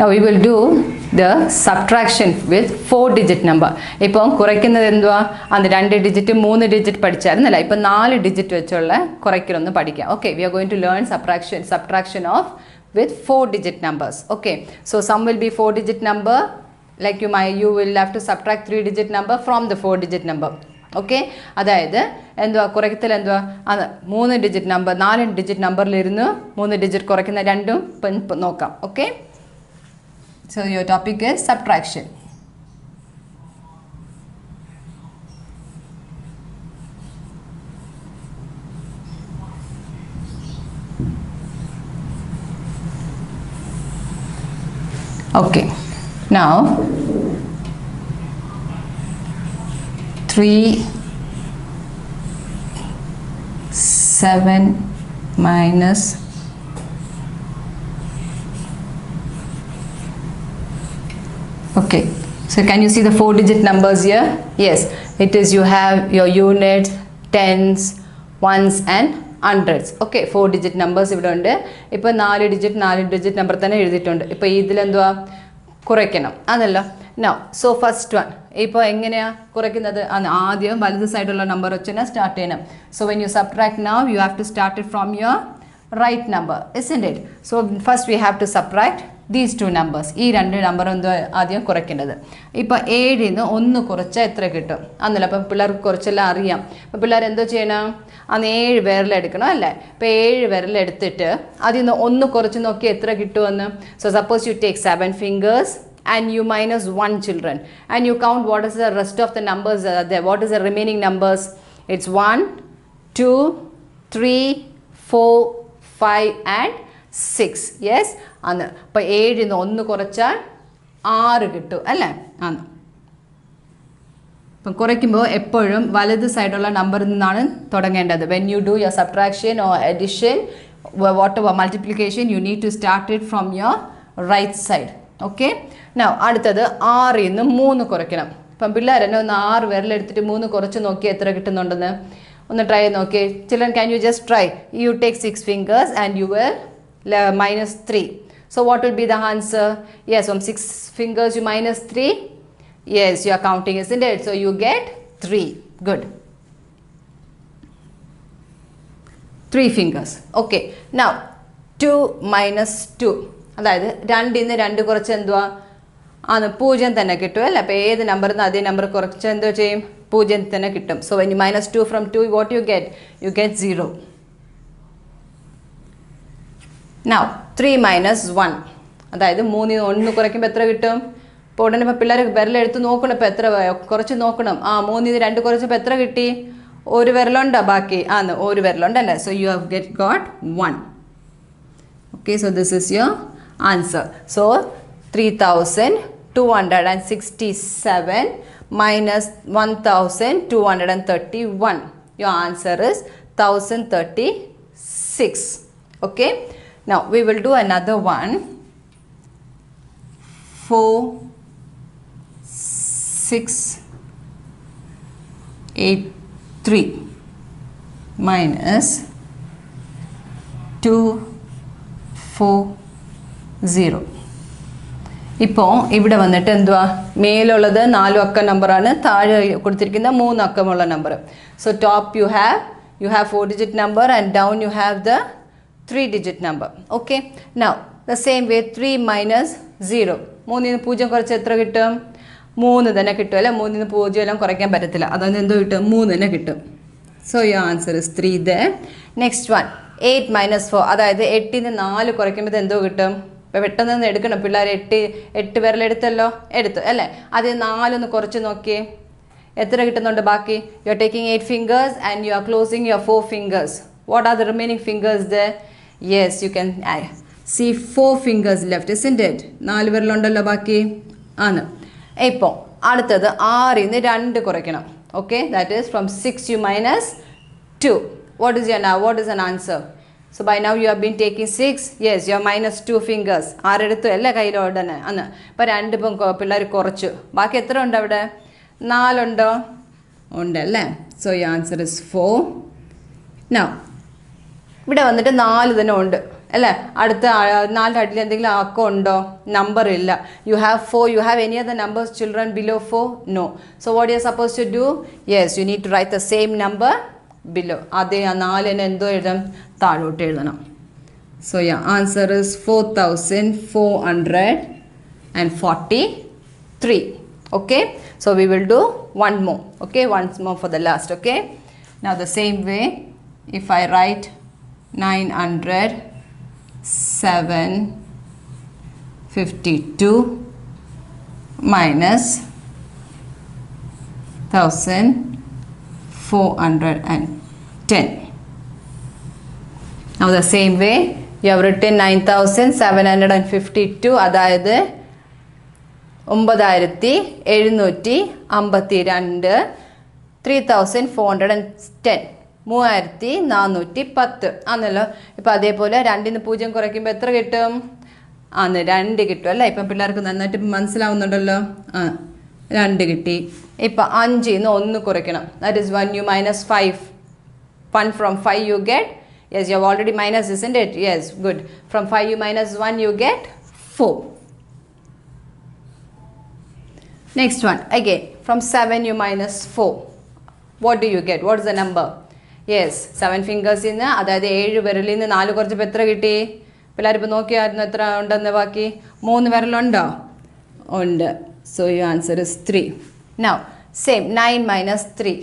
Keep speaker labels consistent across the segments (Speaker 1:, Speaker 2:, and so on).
Speaker 1: Now we will do the subtraction with four digit number ഇപ്പം കുറയ്ക്കുന്നത് എന്തുവാ? അന്ന് രണ്ട് ഡിജിറ്റ് മൂന്ന് ഡിജിറ്റ് പഠിച്ചായിരുന്നല്ല? ഇപ്പം നാല് ഡിജിറ്റ് വെച്ചുള്ള കുറയ്ക്കലൊന്ന് പഠിക്കാം. Okay we are going to learn subtraction subtraction of with four digit numbers. Okay so some will be four digit number. Like you might you will have to subtract three digit number from the four digit number. Okay അതായത് എന്തുവാ? കുറയ്ക്കത്തിൽ എന്തുവാ? അത് മൂന്ന് digit number നാല് digit നമ്പറിലിരുന്ന് മൂന്ന് digit കുറയ്ക്കുന്ന രണ്ടും നോക്കാം. Okay So your topic is subtraction. Okay, now 3, 7 minus okay. So can you see the four digit numbers here? Yes. It is you have your units tens ones and hundreds okay four digit numbers ഇവിടെ ഉണ്ട്. ഇപ്പോൾ നാല് digit നാല് digit number തന്നെ എഴുതിയിട്ടുണ്ട്. ഇപ്പോൾ ഇതിലെന്തുവാ? കുറയ്ക്കണം. അതല്ലോ നോ സോ ഫസ്റ്റ് വൺ ഇപ്പോൾ എങ്ങനെയാണ് കുറയ്ക്കുന്നത്? ആദ്യം വലത് സൈഡുള്ള നമ്പർ വെച്ച് തന്നെ സ്റ്റാർട്ട് ചെയ്യണം. So when you subtract now you have to start from your right number is in it so first we have to subtract these two numbers ഈ രണ്ട് നമ്പർ എന്തോ ആദ്യം കുറയ്ക്കേണ്ടത്? ഇപ്പോൾ ഏഴിൽ നിന്ന് ഒന്ന് കുറച്ചാൽ എത്ര കിട്ടും? അന്നല്ല അപ്പം പിള്ളേർക്ക് കുറച്ചെല്ലാം അറിയാം. അപ്പോൾ പിള്ളേർ എന്തോ ചെയ്യണം? അന്ന് ഏഴ് വിരലെടുക്കണം അല്ലേ? ഇപ്പോൾ ഏഴ് വിരലെടുത്തിട്ട് അതിൽ നിന്ന് ഒന്ന് കുറച്ച് നോക്കി എത്ര കിട്ടുമെന്ന്? So suppose you take seven fingers you minus one children. And you count what is the rest of the numbers uh, there what is the remaining numbers? It's 1 2 3 4 5 and 6 yes അന്ന് അപ്പോൾ ഏഴിൽ നിന്ന് ഒന്ന് കുറച്ചാൽ ആറ് കിട്ടും അല്ലേ? ആന്ന്. ഇപ്പം കുറയ്ക്കുമ്പോൾ എപ്പോഴും വലത് സൈഡുള്ള നമ്പറിൽ നിന്നാണ് തുടങ്ങേണ്ടത്. When you do your subtraction or addition what multiplication you need to start it from your right side okay no അടുത്തത് ആറിൽ നിന്ന് മൂന്ന് കുറയ്ക്കണം. ഇപ്പം പിള്ളേർ എന്നെ ഒന്ന് ആറ് വിരലെടുത്തിട്ട് മൂന്ന് കുറച്ച് നോക്കി എത്ര കിട്ടുന്നുണ്ടെന്ന്? ഒന്ന് ട്രൈ ചെയ്ത് നോക്കി children can you just try you take six fingers and you will minus three So what will be the answer? Yes, from 6 fingers you minus 3. Yes, you are counting, isn't it? So you get 3. Good. 3 fingers. Okay. Now 2 minus 2. അതായത് രണ്ടിൽ നിന്ന് രണ്ട് കുറച്ച് എന്തുവാ ആണ് പൂജ്യം തന്നെ കിട്ടും അല്ലേ അപ്പോൾ ഏത് നമ്പറിൽ നിന്ന് അതേ നമ്പർ കുറച്ച് എന്തോ ചെയ്യും പൂജ്യം തന്നെ കിട്ടും so you minus two from two what you get you get zero now three minus one അതായത് മൂന്നിൽ ഒന്ന് കുറയ്ക്കുമ്പോൾ എത്ര കിട്ടും? ഇപ്പോൾ ഉടനെ ഇപ്പോൾ പിള്ളേർ വിരലെടുത്ത് നോക്കണം ഇപ്പോൾ എത്ര കുറച്ച് നോക്കണം. ആ മൂന്നിൽ രണ്ട് കുറച്ചപ്പോൾ എത്ര കിട്ടി? ഒരു വിരലുണ്ടോ ബാക്കി. ആന്ന് ഒരു വിരലുണ്ടല്ലേ so you have get got one okay so this is your answer so three thousand two hundred and sixty seven minus one thousand two hundred and thirty one your answer is thousand thirty six okay Now we will do another one. 4, 6, 8, 3 minus 2, 4, 0. ഇപ്പോൾ ഇവിടെ വന്നിട്ട് എന്തുവാ മേലുള്ളത് നാലും അക്ക നമ്പറാണ് താഴെ കൊടുത്തിരിക്കുന്ന മൂന്ന് അക്കമുള്ള number so top you have you have four digit number and down you have the three digit number okay now the same way three minus zero മൂന്നിൽ നിന്ന് പൂജ്യം കുറച്ച് എത്ര കിട്ടും? മൂന്ന് തന്നെ കിട്ടും അല്ലേ? നിന്ന് പൂജ്യം എല്ലാം കുറയ്ക്കാൻ പറ്റത്തില്ല. അതുകൊണ്ട് എന്തോ കിട്ടും? മൂന്ന് തന്നെ കിട്ടും. So you answer is three the next one eight minus four അതായത് നിന്ന് നാല് കുറയ്ക്കുമ്പോൾ എന്തോ കിട്ടും? ഇപ്പോൾ പെട്ടെന്ന് ഒന്ന് എടുക്കണം. പിള്ളേർ എട്ട് എട്ട് വിരലെടുത്തല്ലോ എടുത്തു അല്ലേ? അതിൽ നാലൊന്ന് കുറച്ച് നോക്കിയേ. എത്ര കിട്ടുന്നുണ്ട് ബാക്കി? You are taking eight fingers and you are closing your four fingers what are the remaining fingers the yes you can see four fingers left ഇസിന്റെ നാല് വിരലുണ്ടല്ലോ ബാക്കി. ആണ്. ഇപ്പോൾ അടുത്തത് ആറിൽ നിന്ന് രണ്ട് കുറയ്ക്കണം. Okay that is from six you minus two what is your what is an answer so by now you have been taking six yes you minus two fingers ആരെടുത്തു അല്ലേ കയ്യിലോടനെ അന്ന് ഇപ്പം രണ്ട് ഇപ്പം പിള്ളേർ കുറച്ചു. ബാക്കി എത്ര ഉണ്ട് അവിടെ? നാലുണ്ടോ? ഉണ്ടല്ലേ so you answer is four now ഇവിടെ വന്നിട്ട് നാല് തന്നെ ഉണ്ട് അല്ലേ? അടുത്ത നാല് അടിയിൽ എന്തെങ്കിലും അക്കം ഉണ്ടോ? നമ്പർ ഇല്ല. You have four you have any other numbers children below four no so what you suppose to do yes you need to write the same number below അതേ ആ നാലിന് എന്തോ എഴുതാം? താഴോട്ട് എഴുതണം. So your answer is four thousand four hundred and 43 okay? So we will do one more. Okay? Once more for the last. Okay? Now the same way if I write 900 752 minus 1410 now the same way you have written 9752 അതായത് ഒമ്പതായിരത്തി എഴുന്നൂറ്റി അമ്പത്തി രണ്ട് three thousand four hundred and ten മൂവായിരത്തി നാനൂറ്റി പത്ത്. ആണല്ലോ ഇപ്പം അതേപോലെ രണ്ടിന് പൂജ്യം കുറയ്ക്കുമ്പോൾ എത്ര കിട്ടും? ആന്ന് രണ്ട് കിട്ടും അല്ലേ? ഇപ്പം പിള്ളേർക്ക് നന്നായിട്ട് മനസ്സിലാവുന്നുണ്ടല്ലോ. ആ രണ്ട് കിട്ടി. ഇപ്പം അഞ്ചിൽ നിന്ന് ഒന്ന് കുറയ്ക്കണം. That is one you minus five one from five you get yes you already minus is it yes good from five you minus one you get four Next one, again, from 7 you minus 4. What do you get? What is the number? Yes, seven ഫിംഗേഴ്സിൽ നിന്ന് അതായത് ഏഴ് വിരലിൽ നിന്ന് നാല് കുറച്ചപ്പോൾ എത്ര കിട്ടി? പിള്ളേർ ഇപ്പോൾ നോക്കിയായിരുന്നു എത്ര ഉണ്ടെന്ന് ബാക്കി? മൂന്ന് വിരലുണ്ടോ? ഉണ്ട്. So you answer is three now same nine minus three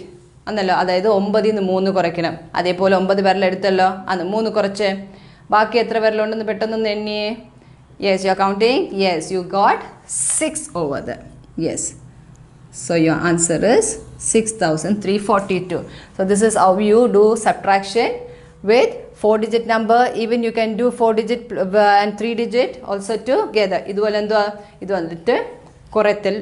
Speaker 1: എന്നല്ലോ അതായത് ഒമ്പതിൽ നിന്ന് മൂന്ന് കുറയ്ക്കണം. അതേപോലെ ഒമ്പത് വിരലെടുത്തല്ലോ അന്ന് മൂന്ന് കുറച്ച്. ബാക്കി എത്ര വിരലുണ്ടെന്ന് പെട്ടെന്നൊന്ന് എണ്ണിയേ. Yes you are counting yes you got six over the yes. So your answer is 6342 so this is how you do subtraction with 4 digit number even you can do 4 digit uh, and 3 digit also together ഇതുപോലെ എന്തുവാ ഇത് വന്നിട്ട് കുറത്തിൽ